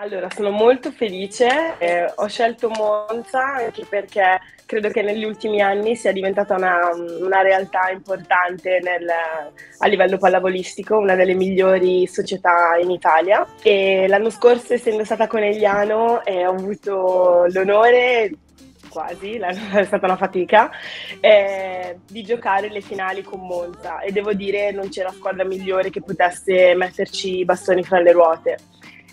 Allora, sono molto felice, eh, ho scelto Monza anche perché credo che negli ultimi anni sia diventata una, una realtà importante nel, a livello pallavolistico, una delle migliori società in Italia e l'anno scorso essendo stata conegliano eh, ho avuto l'onore quasi, è stata una fatica, eh, di giocare le finali con Monza e devo dire non c'era squadra migliore che potesse metterci i bastoni fra le ruote.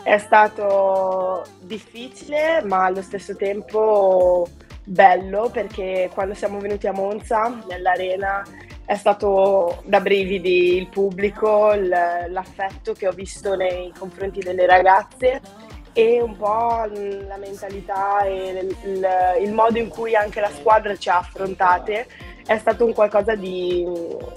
È stato difficile, ma allo stesso tempo bello perché quando siamo venuti a Monza, nell'arena, è stato da brividi il pubblico, l'affetto che ho visto nei confronti delle ragazze e un po' la mentalità e il, il modo in cui anche la squadra ci ha affrontate è stato un qualcosa di,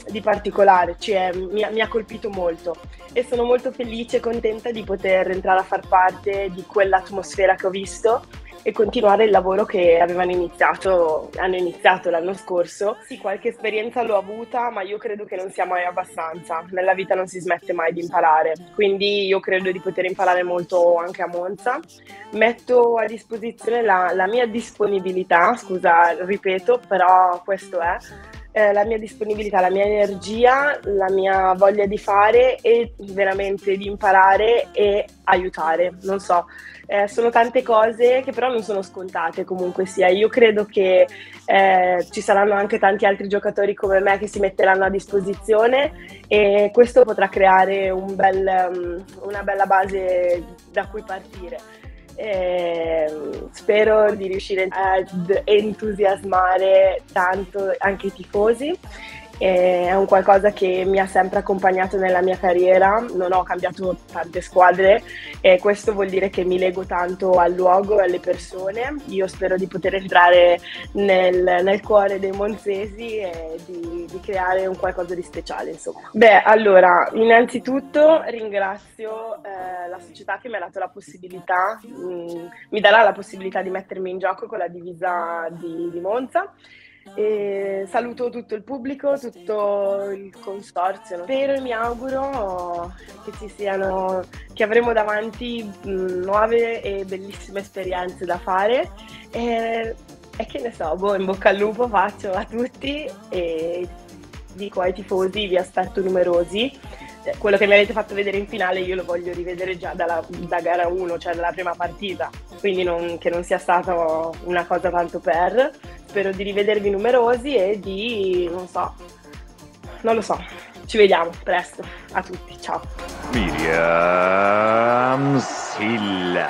di particolare, cioè, mi, mi, ha colpito molto. E sono molto felice e contenta di poter entrare a far parte di quell'atmosfera che ho visto e continuare il lavoro che avevano iniziato, hanno iniziato l'anno scorso. Sì, qualche esperienza l'ho avuta, ma io credo che non sia mai abbastanza. Nella vita non si smette mai di imparare, quindi io credo di poter imparare molto anche a Monza. Metto a disposizione la, la mia disponibilità, scusa, ripeto, però questo è eh, la mia disponibilità, la mia energia, la mia voglia di fare e veramente di imparare e aiutare. Non so, eh, sono tante cose che però non sono scontate comunque sia. Io credo che eh, ci saranno anche tanti altri giocatori come me che si metteranno a disposizione e questo potrà creare un bel, um, una bella base da cui partire. E spero di riuscire ad entusiasmare tanto anche i tifosi è un qualcosa che mi ha sempre accompagnato nella mia carriera, non ho cambiato tante squadre e questo vuol dire che mi lego tanto al luogo e alle persone. Io spero di poter entrare nel, nel cuore dei monzesi e di, di, creare un qualcosa di speciale, insomma. Beh, allora, innanzitutto ringrazio eh, la società che mi ha dato la possibilità, mh, mm, mi darà la possibilità di mettermi in gioco con la divisa di, di Monza e saluto tutto il pubblico, tutto il consorzio. Spero e mi auguro che ci siano, che avremo davanti nuove e bellissime esperienze da fare. E, e che ne so, boh, in bocca al lupo faccio a tutti e dico ai tifosi vi aspetto numerosi eh, quello che mi avete fatto vedere in finale io lo voglio rivedere già dalla, da gara 1, cioè dalla prima partita, quindi non, che non sia stata una cosa tanto per. Spero di rivedervi numerosi e di, non so, non lo so. Ci vediamo presto. A tutti, ciao. Miriam Silla.